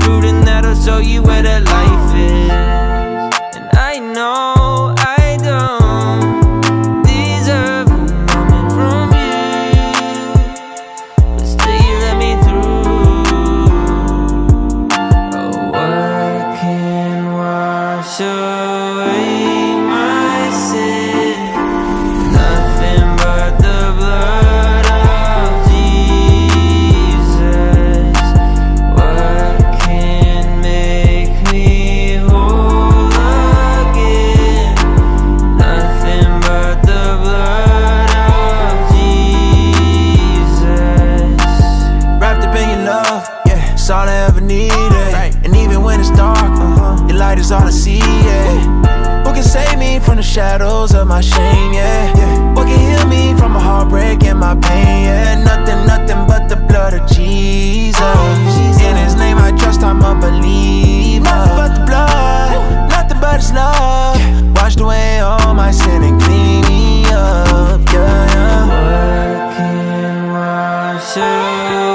fruit, and that'll show you where the life is. And I know I don't deserve a moment from you, but still you let me through. Oh, what can all I ever needed. And even when it's dark, uh-huh, your light is all I see, yeah. Who can save me from the shadows of my shame, yeah? What can heal me from my heartbreak and my pain, yeah? Nothing, nothing but the blood of Jesus. In His name I trust, I'm a believer. Nothing but the blood, nothing but His love. Washed away all my sin and clean me up, yeah, yeah. What can